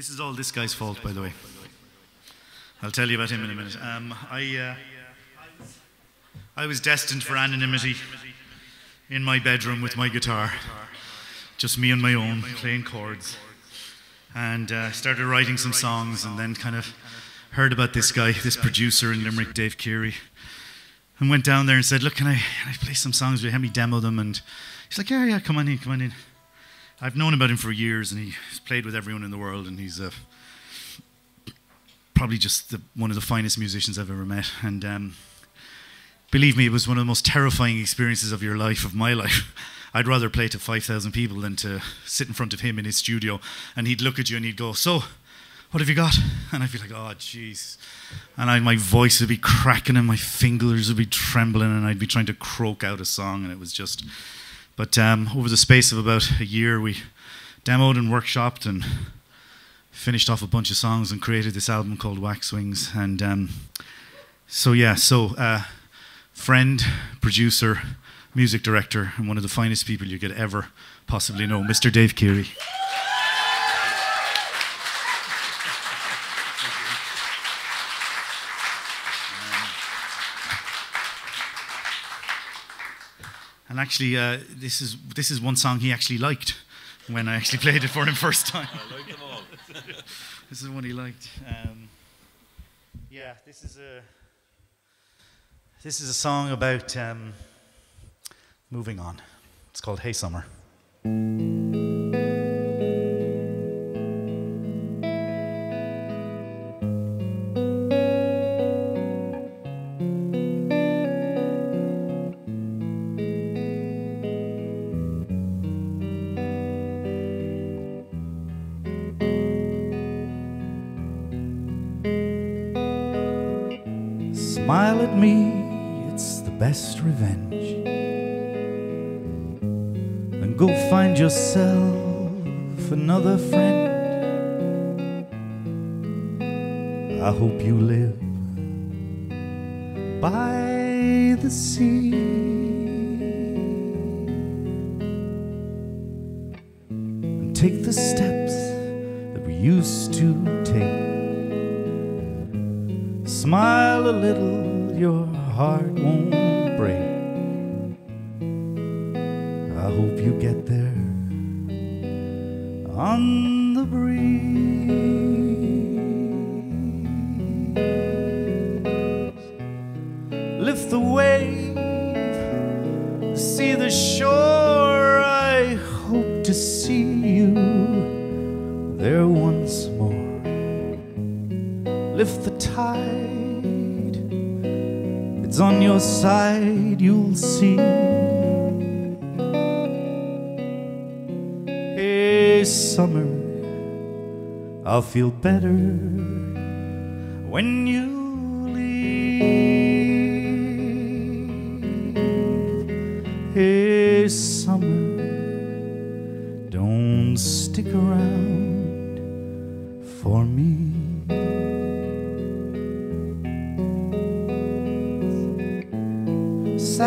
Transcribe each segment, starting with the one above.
This is all this guy's fault, by the way. I'll tell you about him in a minute. Um, I, uh, I was destined for anonymity in my bedroom with my guitar, just me and my own, playing chords. And uh, started writing some songs, and then kind of heard about this guy, this producer in Limerick, Dave Keary, and went down there and said, "Look, can I, can I play some songs? Will you help me demo them?" And he's like, "Yeah, yeah, come on in, come on in." I've known about him for years, and he's played with everyone in the world, and he's uh, probably just the, one of the finest musicians I've ever met. And um, believe me, it was one of the most terrifying experiences of your life, of my life. I'd rather play to 5,000 people than to sit in front of him in his studio, and he'd look at you and he'd go, "So, what have you got?" And I'd be like, "Oh, jeez," and I, my voice would be cracking and my fingers would be trembling, and I'd be trying to croak out a song, and it was just. But um, over the space of about a year, we demoed and workshopped and finished off a bunch of songs and created this album called Wax Wings. And um, so, yeah, so uh, friend, producer, music director, and one of the finest people you could ever possibly know, Mr. Dave Keary. And actually, uh, this is this is one song he actually liked when I actually played it for him first time. I like them all. this is one he liked. Um, yeah, this is a this is a song about um, moving on. It's called Hey Summer. Smile at me, it's the best revenge. Then go find yourself another friend. I hope you live by the sea. And take the steps that we used to. Smile a little, your heart won't break. I hope you get there on the breeze. Lift the wave, see the shore. I hope to see you there once more lift the tide. It's on your side, you'll see. Hey, summer, I'll feel better when you leave. Hey, summer, don't stick around for me.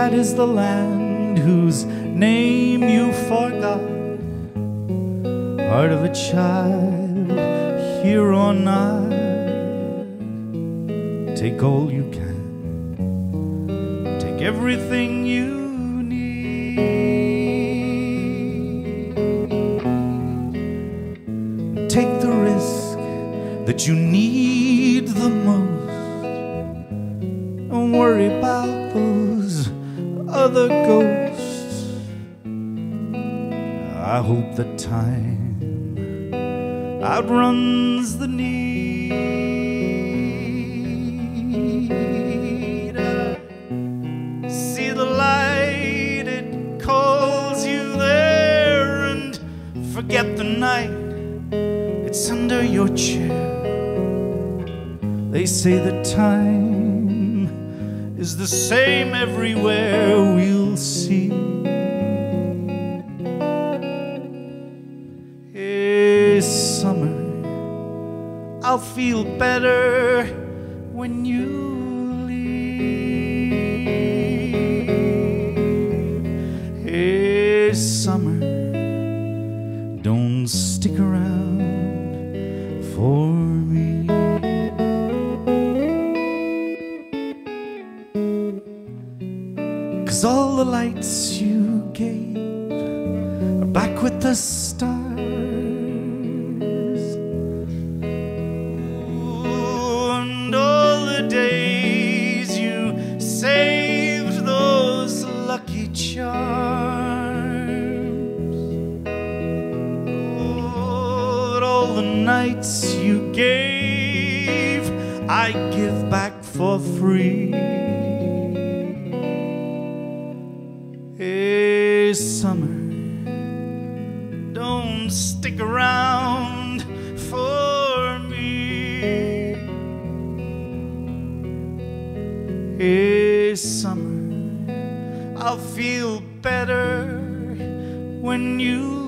Sad is the land whose name you forgot. Heart of a child, here or not. Take all you can, take everything you need. Take the risk that you need the most. Don't worry about those other ghosts. I hope that time outruns the need. I see the light, it calls you there, and forget the night, it's under your chair. They say that time is the same everywhere we'll see. Hey, summer, I'll feel better when you leave. Hey, summer, Cause all the lights you gave are back with the stars. Ooh, and all the days you saved those lucky charms. Oh, and all the nights you gave, I give back for free. Hey, summer, don't stick around for me. Hey, summer, I'll feel better when you